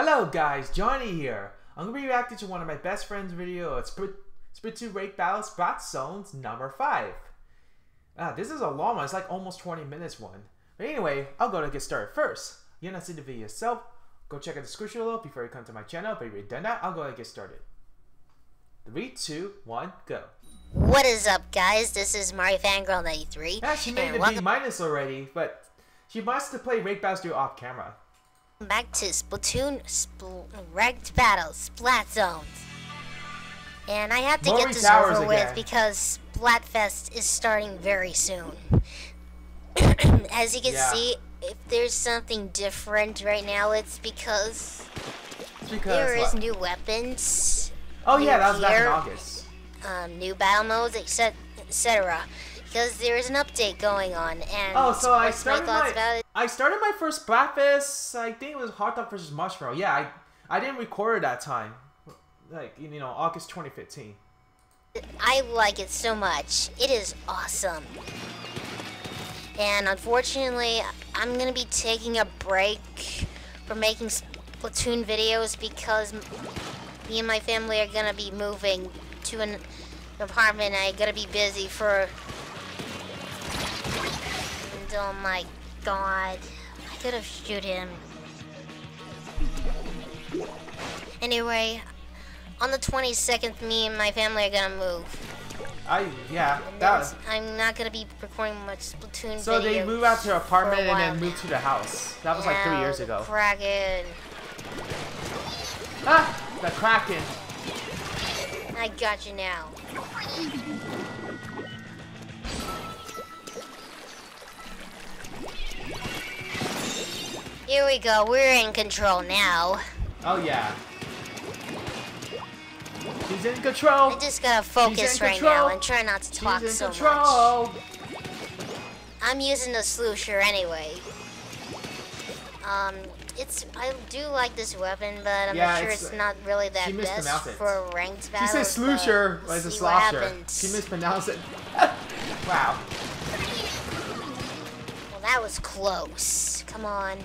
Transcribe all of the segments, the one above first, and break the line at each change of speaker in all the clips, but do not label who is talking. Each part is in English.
Hello guys, Johnny here. I'm gonna be reacting to one of my best friend's video of Split, Split 2 Ranked Battle Splat Zones number 5. Ah, this is a long one, it's like almost 20 minutes one. But anyway, I'll go to get started first. You're not see the video yourself, go check out the description below before you come to my channel, but if you've done that, I'll go and get started. 3, 2, 1, go.
What is up, guys? This is Mario Fangirl 93.
Yeah, she made the B minus already, but she must have played Ranked Battles off camera.
Back to Splatoon Spl Ranked Battles Splat Zones. And I have to
Moray
get this
Towers
over
again.
with because Splatfest is starting very soon. As you can
Yeah.
see, if there's something different right now, it's because
Because
there is
what?
new weapons,
Oh yeah,
new
that was back in. August.
um, new battle modes, etc. etc. Because there is an update going on, and
Oh, so I
my
started my,
it?
I started my first Splatfest. I think it was Hot Dog versus Mushroom. Yeah, I I didn't record it that time, like you know August 2015.
I like it so much. It is awesome. And unfortunately, I'm going to be taking a break from making Splatoon videos because me and my family are going to be moving to an apartment. I'm going to be busy for... Oh my god. I could have shoot him. Anyway, on the 22nd, me and my family are going to move.
I yeah,
and
that was...
I'm not gonna be recording much Splatoon
So they move out to their apartment and then
move
to the house. That was like three years ago.
Kraken.
Ah, the Kraken.
I got you now. Here we go. We're in control now.
Oh yeah. She's in control.
I'm just gonna focus right
control.
now and try not to talk
She's in
so much. I'm using the Sloosher anyway. Um, it's I do like this weapon, but I'm
Yeah,
sure
it's-
it's, not really that best for a ranked
She
battle.
said Sloosher as a slosher. She mispronounced it. wow.
Well, that was close. Come on.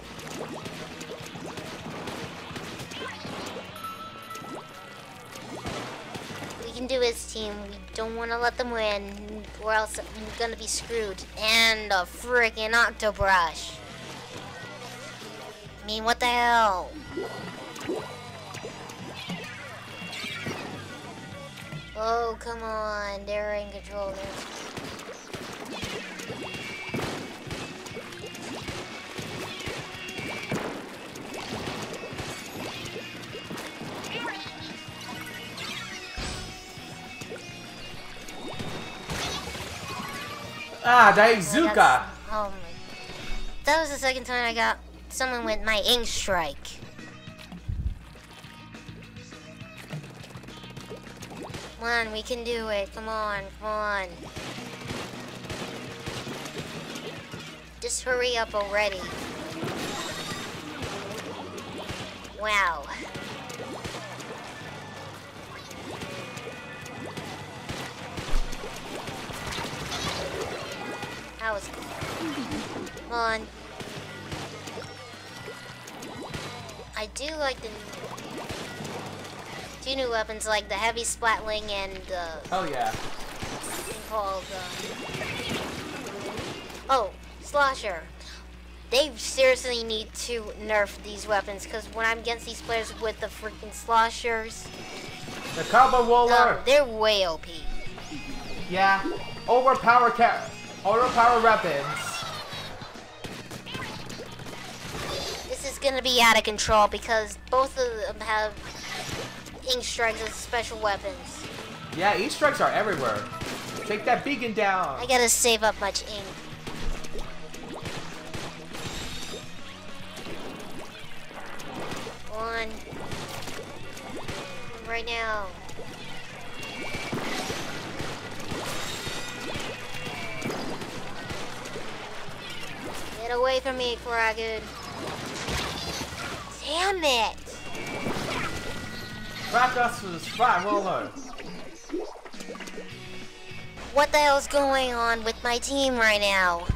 We can do this, team. We don't want to let them win, or else I'm gonna be screwed. And a freaking Octobrush. I mean, what the hell? Oh, come on. They're in control. They're
Ah, Daizuka.
Oh my. That was the second time I got someone with my ink strike. Come on, we can do it. Come on, come on. Just hurry up already. Wow. That was Come on. I do like the two new weapons, like the heavy splatling and the
Oh yeah.
called. Uh, oh, slosher. They seriously need to nerf these weapons because when I'm against these players with the freaking sloshers,
The Combo
um,
Roller.
they're way OP.
Yeah. Overpower cat. Overpower weapons.
This is gonna be out of control because both of them have ink strikes as special weapons.
Yeah, ink strikes are everywhere. Take that beacon down.
I gotta save up much ink. One. Right now. Get away from me, Kraken. Damn it!
Crack us with a splat roller.
What the hell's going on with my team right now?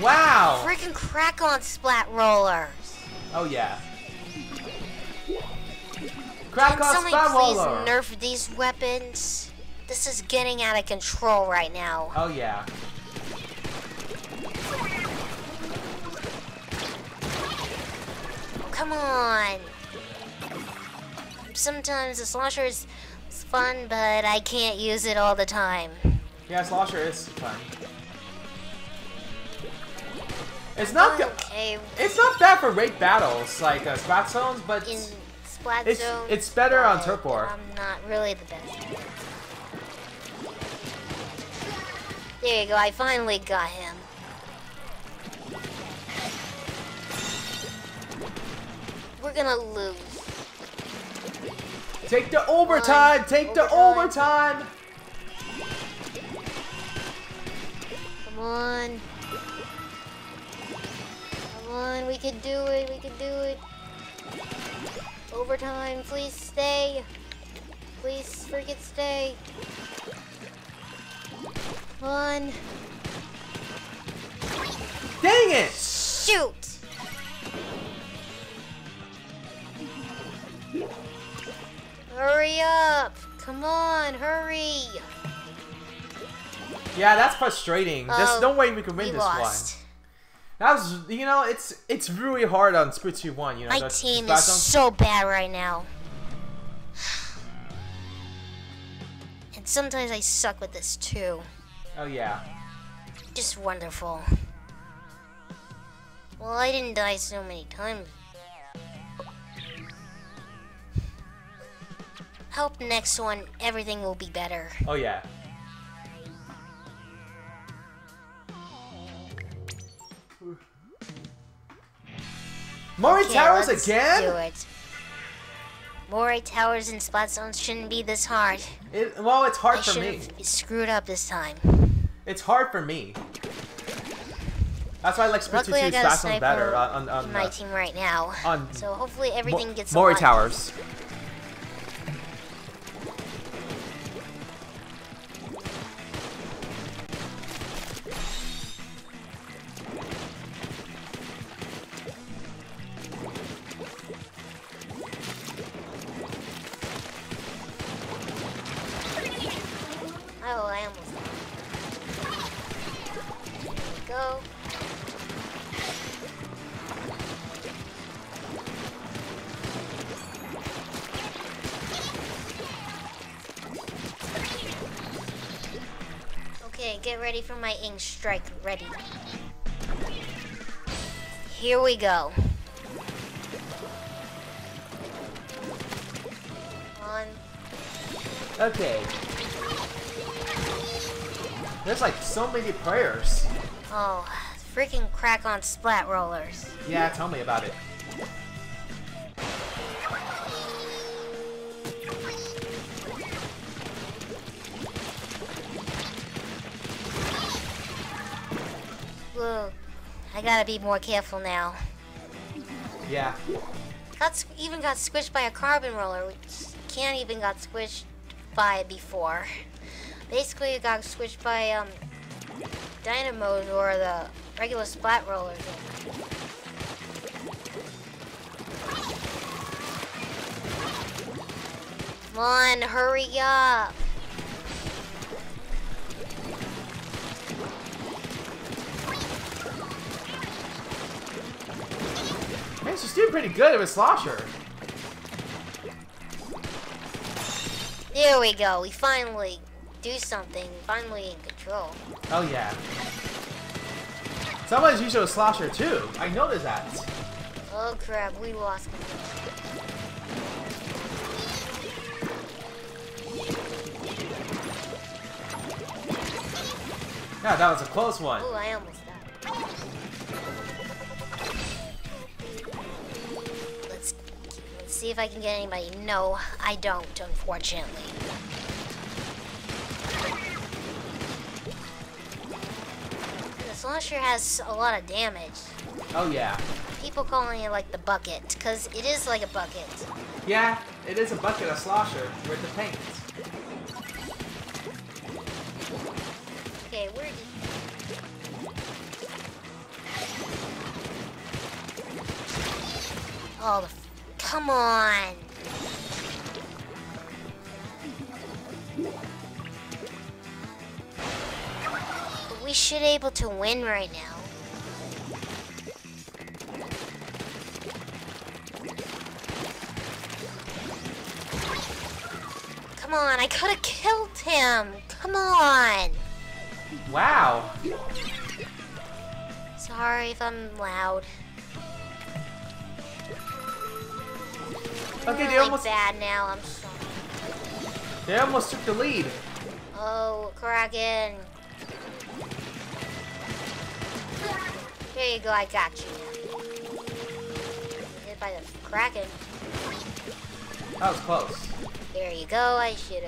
Wow!
Freaking Krak-On splat rollers.
Oh yeah. Crack
Can
on
somebody
splat
please
roller!
nerf these weapons? This is getting out of control right now.
Oh yeah.
Come on. Sometimes the slosher is fun, but I can't use it all the time.
Yeah, Slosher is fun. It's not.
Okay,
It's not bad for raid battles like uh, Splat Zones, but
in Splat
It's-
Zone,
it's better on
but
Turpor.
I'm not really the best. There you go, I finally got him. We're gonna lose.
take the overtime. Take the
Overtime.
overtime.
Come on. Come on, we can do it, we can do it. Overtime, please stay. Please freaking stay. Come on.
Dang it!
Shoot! Hurry up! Come on, hurry!
Yeah, that's frustrating. There's
Oh,
no way we can win
we
this
lost.
one. That was, you know, it's it's really hard on Splatoon 1, you know.
My team is so bad right now. And sometimes I suck with this too.
Oh yeah.
Just wonderful. Well, I didn't die so many times. I hope next one everything will be better.
Oh yeah. Moray
Okay,
Towers
let's
again?
Do it. Moray Towers and Splat Zones shouldn't be this hard.
It, well, it's hard
I
for me.
screwed up this time.
It's hard for me. That's why I like
I
2
got a
Splat Zones better on, on, on
my
uh,
team right now.
on
so hopefully everything gets Moray.
Towers.
Oh, I almost. Go. Okay, get ready for my ink strike. Ready. Here we go. On.
Okay. There's like so many players.
Oh, freaking Krak-On splat rollers.
Yeah, tell me about it.
Whoa. I gotta be more careful now.
Yeah.
Got even got squished by a carbon roller, which can't even got squished by it before. Basically, it got squished by um dynamos or the regular splat rollers. Come on, hurry up!
Man, she's doing pretty good with Slosher.
There we go. We finally do something. Finally in control.
Oh yeah. Someone's used to a Slosher too. I noticed that.
Oh crap, we lost control.
Yeah, that was a close one.
Oh, I almost died. Let's let's see if I can get anybody. No, I don't, unfortunately. Slosher has a lot of damage.
Oh, yeah.
People calling it, like, the bucket, because it is like a bucket.
Yeah, it is a bucket of slosher with the paint.
Okay, where did... Oh, the... Come on! Should able to win right now. Come on, I could have killed him. Come on.
Wow.
Sorry if I'm loud.
Okay, they almost
bad now. I'm sorry.
they almost took the lead.
Oh, Kraken. Here you go, I got you. Hit by the Kraken.
That was close.
There you go, I should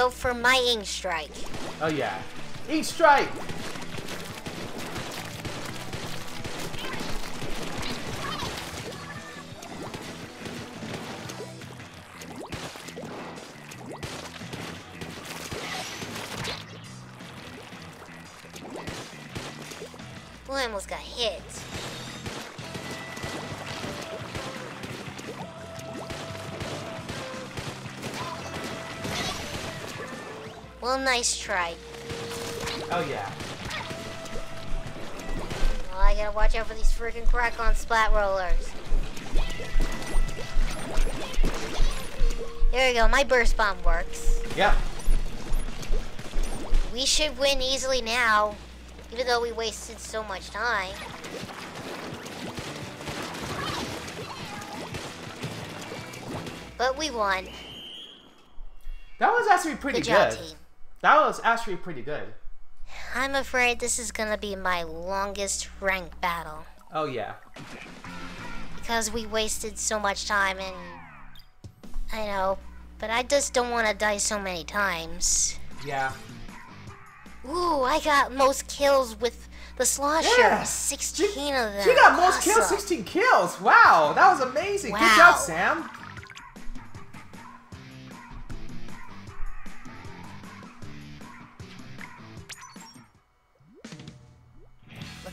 Go for my ink strike.
Oh yeah. Ink strike.
Well, nice try.
Oh yeah.
Well, I gotta watch out for these freaking Krak-On splat rollers. There we go, my burst bomb works.
Yep.
We should win easily now, even though we wasted so much time. But we won.
That was actually pretty
Good
good.
team.
That was actually pretty good.
I'm afraid this is gonna be my longest rank battle.
Oh yeah.
Because we wasted so much time and... I know, but I just don't want to die so many times.
Yeah.
Ooh, I got most kills with the slosher.
Yes!
16 of them.
She got most kills, 16 kills. Wow, that was amazing. Good job, Sam.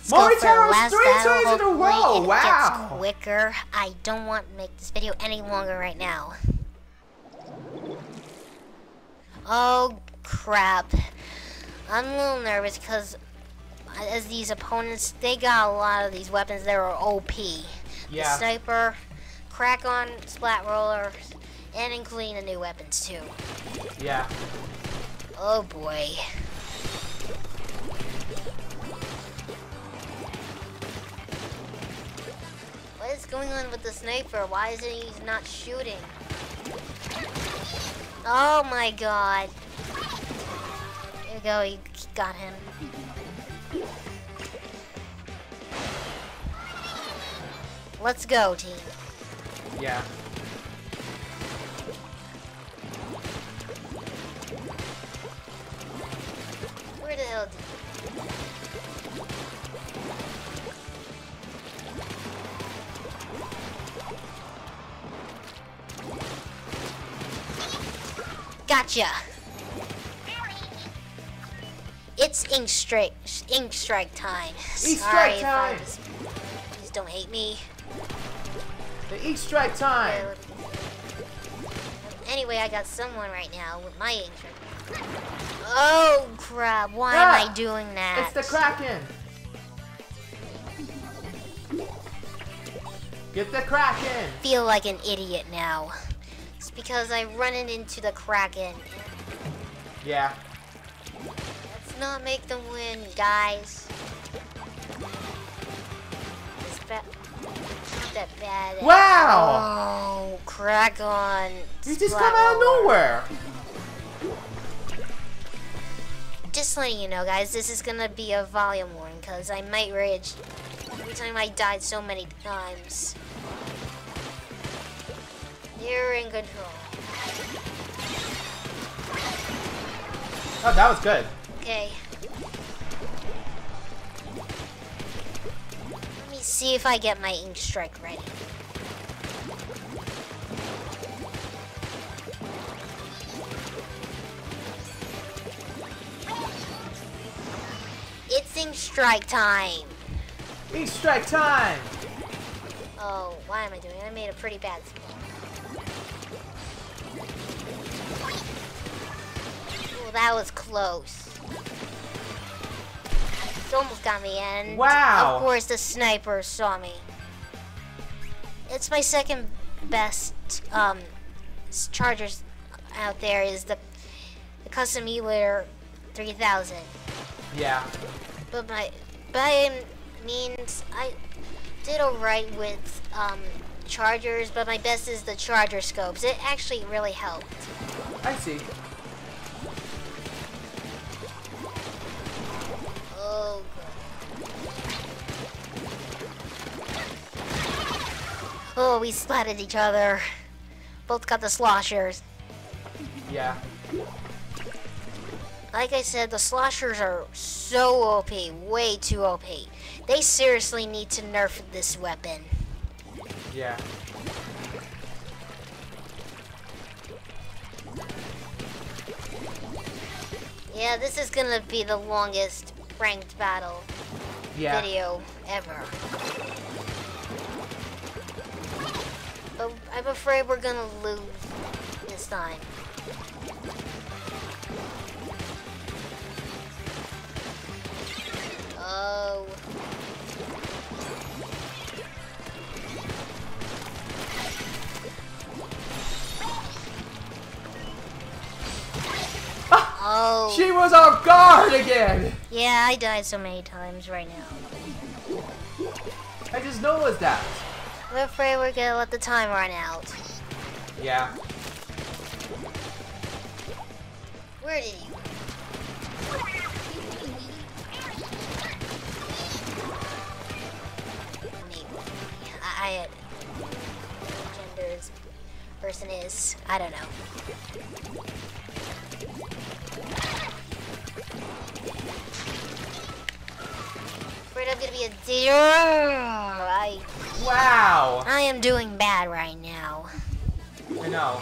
Moray
Towers
last
three
battle.
times in a
Hopefully
row.
it
Wow.
gets quicker. I don't want to make this video any longer right now. Oh crap! I'm a little nervous because as these opponents, they got a lot of these weapons that are OP. The
Yeah.
sniper, Krak-On splat rollers, and including the new weapons too.
Yeah.
Oh boy. What is going on with the sniper? Why isn't he not shooting? Oh my god. There you go, he got him. Let's go, team.
Yeah.
Where the hell did Gotcha. It's ink strike, ink strike time.
Ink strike time.
was- Please don't hate me.
The eat strike time.
Anyway, I got someone right now with my ink strike. Oh crap! Why
Ah,
am I doing that?
It's the Kraken. Get the Kraken.
feel like an idiot now. Because I run it into the Kraken.
Yeah.
Let's not make them win, guys. It's ba- not that bad.
Wow.
Oh, Krak-On.
You just come out of nowhere.
Just letting you know, guys, this is gonna be a volume warning because I might rage every time I died so many times. You're in control.
Oh, that was good.
Okay. Let me see if I get my ink strike ready. It's ink strike time.
Ink strike time!
Oh, why am I doing? It? I made a pretty bad spell. Oh, that was close. It almost got me, and
Wow.
of course the sniper saw me. It's my second best um, chargers out there is the, the custom Emulator 3000.
Yeah.
But my by means I did alright with um, chargers, but my best is the charger scopes. It actually really helped.
I see.
Oh, we splatted each other. Both got the sloshers.
Yeah.
Like I said, the sloshers are so OP, way too OP. They seriously need to nerf this weapon.
Yeah.
Yeah, this is gonna be the longest ranked battle
Yeah.
video ever. I'm afraid we're gonna lose this time. Oh. Ah! Oh.
She was off guard again!
Yeah, I died so many times right now.
I just noticed that.
I'm afraid we're gonna let the time run out.
Yeah.
Where did you? I, I genders person is. I don't know. Afraid I'm gonna be a deer. I
Wow.
I am doing bad right now.
I know.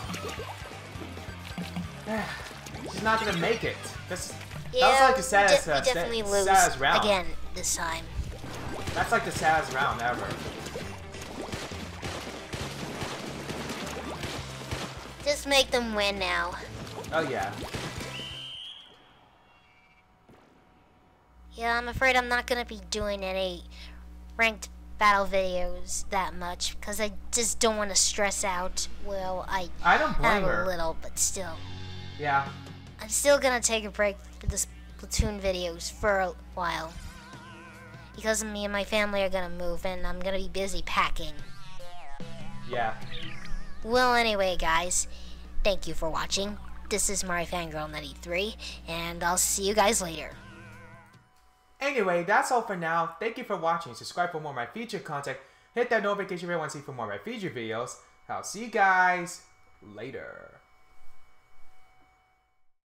She's not gonna make it. That's,
Yeah,
that was like the saddest,
de-
uh,
definitely lose
saddest round.
again this time.
That's like the saddest round ever.
Just make them win now.
Oh yeah.
Yeah, I'm afraid I'm not gonna be doing any ranked battle videos that much because I just don't want to stress out. Well, I
I don't blame
have a little, but still,
Yeah.
I'm still gonna take a break for the Splatoon videos for a while because me and my family are gonna move and I'm gonna be busy packing.
Yeah.
Well, anyway, guys, thank you for watching. This is Mario Fangirl 93, and I'll see you guys later.
Anyway, that's all for now. Thank you for watching. Subscribe for more of my featured content. Hit that notification bell to see for more of my featured videos. I'll see you guys later.